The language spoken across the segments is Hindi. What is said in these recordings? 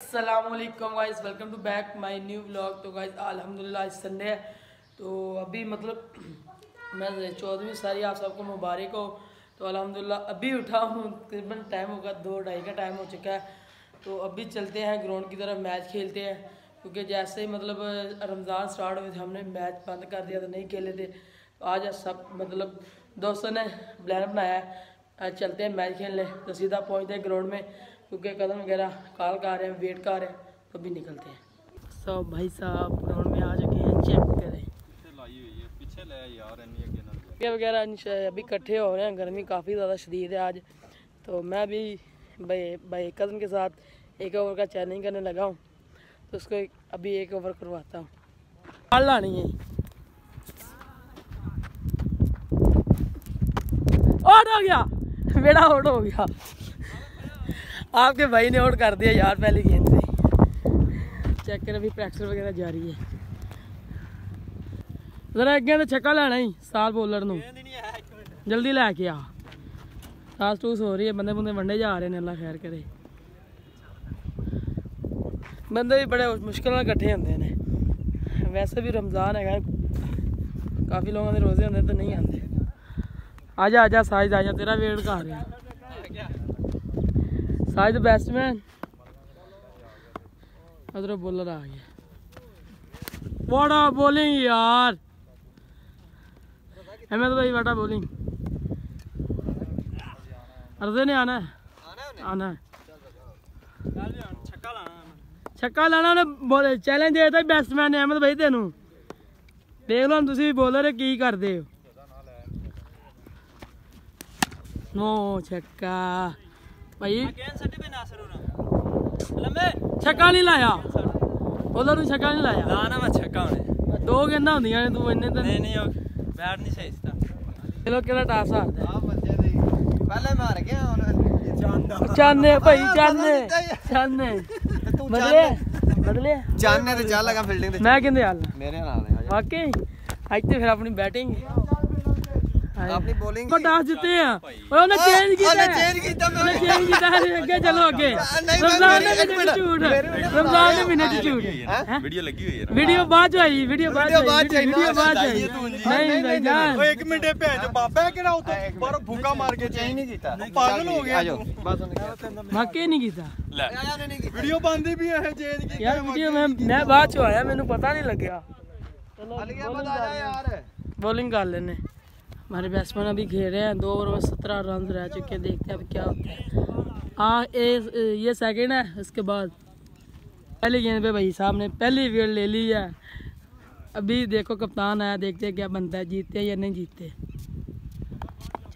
Guys welcome to back my new vlog तो गाइस अल्हम्दुलिल्लाह आज संडे तो अभी मतलब मैं चौदहवीं सारी आप सबको मुबारक हो। तो अल्हम्दुलिल्लाह अभी उठा हूँ, तकरीबन टाइम होगा दो, ढाई का टाइम हो चुका है। तो अभी चलते हैं ग्राउंड की तरफ़ मैच खेलते हैं। क्योंकि जैसे ही मतलब रमज़ान स्टार्ट हुए थे, हमने मैच बंद कर दिया था, नहीं खेले थे। तो आज सब मतलब दोस्तों ने प्लान बनाया चलते हैं मैच खेलने। तो सीधा पहुँचते हैं ग्राउंड में क्योंकि कदम वगैरह काल का आ रहे हैं वेट का आ रहे हैं तो भी निकलते हैं। सब भाई साहब ग्राउंड में आ चुके हैं चेक करें। पीछे वगैरह अभी इकट्ठे हो रहे हैं गर्मी काफ़ी ज़्यादा शदीद है आज। तो मैं भी भाई भाई कदम के साथ एक ओवर का चैलेंज करने लगा हूँ तो उसको अभी एक ओवर करवाता हूँ। हाल लानी है। और गया। बेड़ा आउट हो गया। आपके भाई ने आउट कर दिया यार पहले गेंद से। चेक कर अभी प्रैक्टिस वगैरह जारी है। जरा अगे तो छक्का लेना ही स्टार बॉलर न। जल्दी लैके आ। टास टूस हो रही है बंदे बंदे वंडे जा रहे ने अल्लाह खैर करे। बंदे भी बड़े मुश्किल कट्ठे होंगे ने। वैसे भी रमज़ान है काफ़ी लोगों के रोज़े होंगे तो नहीं आते आजा आजा, साइज़ आजा, तेरा वेट कहाँ रहा साइज़ बैट्समैन अदर बॉलर आ गया। बड़ा बॉलिंग यार। अहमद भाई, बड़ा बोलिंग अर्जे ने आना है। आना है। छक्का लाना चैलेंज देता बैट्समैन ने अहमद भाई तेन। देख लो, हम तुम बोलर की करते हो। ਨੋ ਛੱਕਾ। ਭਾਈ। ਛੱਕਾ ਨਹੀਂ ਲਾਇਆ। ਬੋਲਰ ਨੂੰ ਛੱਕਾ ਨਹੀਂ ਲਾਇਆ। ਨਾ ਨਾ ਮੈਂ ਛੱਕਾ ਉਹਨੇ ਦੋ ਗੇਂਦਾਂ ਹੁੰਦੀਆਂ ਨੇ ਤੂੰ ਇੰਨੇ ਤਾਂ ਨਹੀਂ ਨਹੀਂ ਉਹ ਬੈਟ ਨਹੀਂ ਸਹੀ ਸੀ ਚਲੋ ਕਿਹੜਾ ਟਾਸ ਹਾਰਦਾ ਆ ਬੰਦੇ ਦੇ ਪਹਿਲੇ ਮਾਰ ਗਿਆ ਹੁਣ। ਜਾਂਦਾ ਚਾਨੇ ਭਾਈ ਚਾਨੇ ਚਾਨੇ ਤੂੰ ਬਦਲੇ ਬਦਲੇ ਜਾਣਨੇ ਤੇ ਚੱਲ ਲਗਾ ਫੀਲਡਿੰਗ ਤੇ। ਮੈਂ ਕਹਿੰਦੇ ਹਾਲ ਮੇਰੇ ਨਾਲ ਆ ਜਾ। ਵਾਕਈ ਅੱਜ ਤੇ ਫਿਰ ਆਪਣੀ ਬੈਟਿੰਗ ਆਪਣੀ bowling ਕੋ ਟਾਸ ਜਿੱਤੇ ਆ ਓਏ ਉਹਨੇ ਚੇਂਜ ਕੀਤਾ ਉਹਨੇ ਹੈ। change ਕੀਤਾ ਮੈਂ- ਉਹਨੇ ਚੇਂਜ ਕੀਤਾ ਹੈ, ਅੱਗੇ ਚਲੋ ਅੱਗੇ ਨਹੀਂ, ਰਮਜ਼ਾਨ ਦੇ ਮੇਰੇ- ਮਹੀਨੇ ਚ ਝੂਠ ਰਮਜ਼ਾਨ ਦੇ ਮਹੀਨੇ ਚ ਝੂਠ ਹੈਂ? ਵੀਡੀਓ ਲੱਗੀ ਹੋਈ ਹੈ ਵੀਡੀਓ ਬਾਅਦ ਚ ਆਈ ਵੀਡੀਓ ਬਾਅਦ ਚ ਵੀਡੀਓ ਬਾਅਦ ਚ ਆਈ ਆਈ, ਵੀਡੀਓ ਬਾਅਦ ਚ ਆਈ ਦਾਈਏ ਤੂੰ ਜੀ। ਨਹੀਂ ਨਹੀਂ ਜਾਨ ਓਏ ਇੱਕ ਮਿੰਟ ਇਹ ਭੈਣ ਚ ਬਾਬਾ ਹੈ ਕਿਹੜਾ ਉੱਥੇ ਬਾਹਰੋਂ ਫੂਕਾ ਮਾਰ ਕੇ ਚੇਂਜ ਨਹੀਂ ਕੀਤਾ ਪਾਗਲ ਹੋ ਗਿਆ ਆ ਜਾਓ ਬਸ ਉਹਨੇ ਕਿਹਾ ਵਾਕਈ ਨਹੀਂ ਕੀਤਾ ਲੈ ਆਇਆ ਨੇ ਨਹੀਂ ਕੀਤਾ ਵੀਡੀਓ ਬੰਦੀ ਵੀ ਇਹ ਚੇਂਜ ਕੀ ਯਾਰ ਵੀਡੀਓ ਮੈਂ ਮੈਂ ਬਾਅਦ ਚ ਆਇਆ ਮੈਨੂੰ ਪਤਾ ਨਹੀਂ ਲੱਗਿਆ चलो ਹਲ ਗਿਆ ਬਤਾ हमारे बैट्समैन अभी रहे हैं, दो ओवर में सत्रह रन रह चुके हैं, देखते हैं अब क्या होता है। हाँ ये सेकंड है उसके बाद। पहली गेंद पे भाई साहब ने पहली विकेट ले ली है। अभी देखो कप्तान आया, देखते हैं क्या बनता है, जीतते हैं या नहीं जीतते।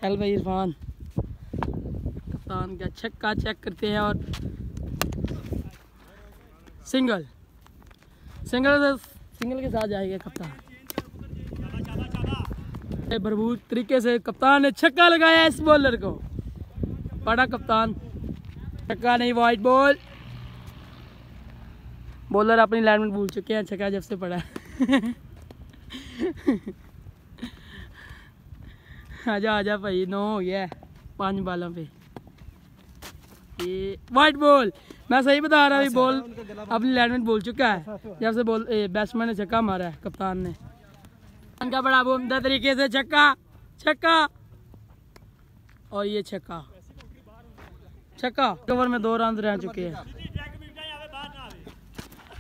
चल भाई इरफान। कप्तान का छक्का चेक करते हैं और सिंगल सिंगल सिंगल के साथ जाएगा कप्तान। भरपूर तरीके से कप्तान ने छक्का लगाया इस बॉलर को। बड़ा कप्तान। छक्का नहीं वाइट बॉल बॉलर अपनी लाइन में भूल चुके हैं, छक्का जब से पड़ा आजा आजा भाई, नो हो गया पाँच बालों पे। वाइट बॉल मैं सही बता रहा हूँ बॉल अपनी लाइन में बोल चुका है। जब से बॉल बैट्समैन ने छक्का मारा है, कप्तान ने। का बड़ा उमदा तरीके से छक्का छक्का। और ये छक्का। छक्का। ओवर में दो रन रह चुके हैं।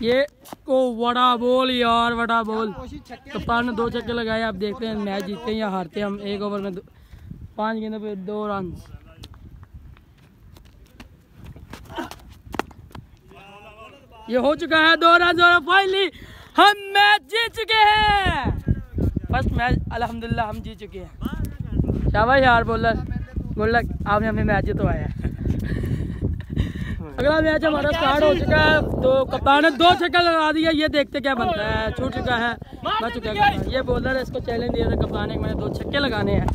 ये को बड़ा बॉल यार बड़ा बॉल। कप्तान ने दो छक्के लगाए, आप देखते हैं, मैच जीतते हैं या हारते हैं। हम एक ओवर में पाँच गेंदों पे दो रन। ये हो चुका है दो रन और फाइनली हम मैच जीत चुके हैं। फ़र्स्ट मैच अल्हम्दुलिल्लाह हम जीत चुके हैं। शाबाश यार बोलर बोलर आपने हमें मैच जितवाया आया अगला मैच हमारा स्टार्ट हो चुका है। तो कप्तान ने दो छक्का लगा दिया, ये देखते क्या बनता है। छूट चुका है, बच चुका है। ये बॉलर है, इसको चैलेंज दिया था कप्तान ने मैंने दो छक्के लगाने हैं।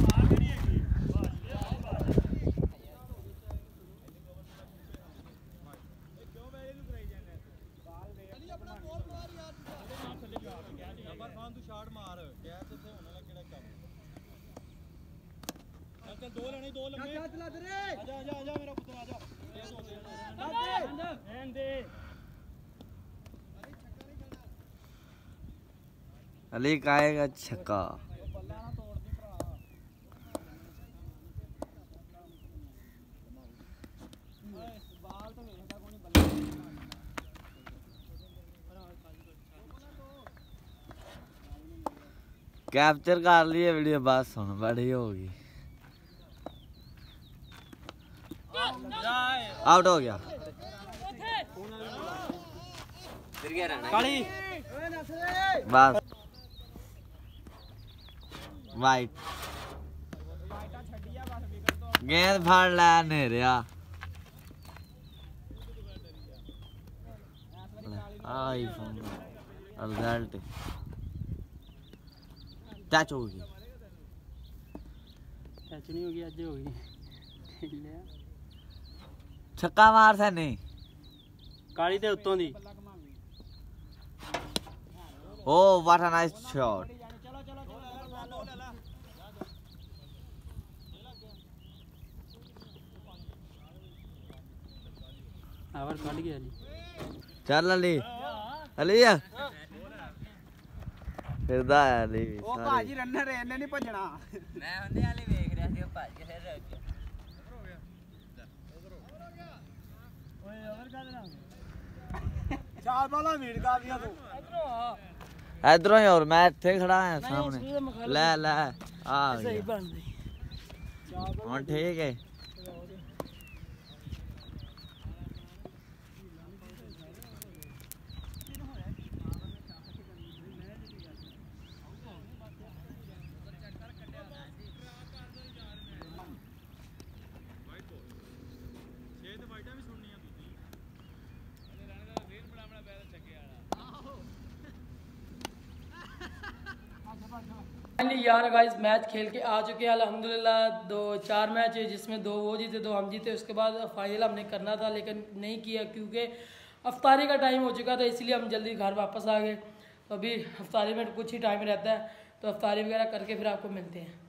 चल दो लेने दो लंबे। चला दे रे आजा आजा आजा मेरा पुत्र आजा। दो अली आएगा छक्का। कैप्चर कर लिए वीडियो बस हम बड़ी होगी। आउट हो गया। बस। वाइट गेंद फाड़ लाया नेरिया आईफोन रिज़ल्ट। टच टच नहीं होगी अज होगी ਛੱਕਾ ਮਾਰ ਸੈਨੇ ਕਾਲੀ ਦੇ ਉੱਤੋਂ ਦੀ ਓ what a nice shot over ਕੱਢ ਗਿਆ ਜੀ ਚੱਲ ਅਲੀ ਅਲੀ ਆ ਫਿਰਦਾ ਆ ਅਲੀ ਉਹ ਭਾਜੀ ਰਨਰ ਇਹਨੇ ਨਹੀਂ ਭੱਜਣਾ ਮੈਂ ਹੁੰਦੇ ਵਾਲੀ ਵੇਖ ਰਿਹਾ ਸੀ ਉਹ ਭਾਜੀ ਫਿਰ ਰੁਕ ਗਿਆ इधरों ही और मैं इतने खड़ा है सामने। ले। ले आ हाँ, ठीक है। फाइनली यार गाइस मैच खेल के आ चुके हैं, अल्हम्दुलिल्लाह। दो, चार मैच है, जिसमें दो वो जीते, दो हम जीते। उसके बाद फाइनल हमने करना था, लेकिन नहीं किया, क्योंकि अफ्तारी का टाइम हो चुका था, इसलिए हम जल्दी घर वापस आ गए। तो अभी अफ्तारी में कुछ ही टाइम रहता है तो अफ्तारी वगैरह करके फिर आपको मिलते हैं।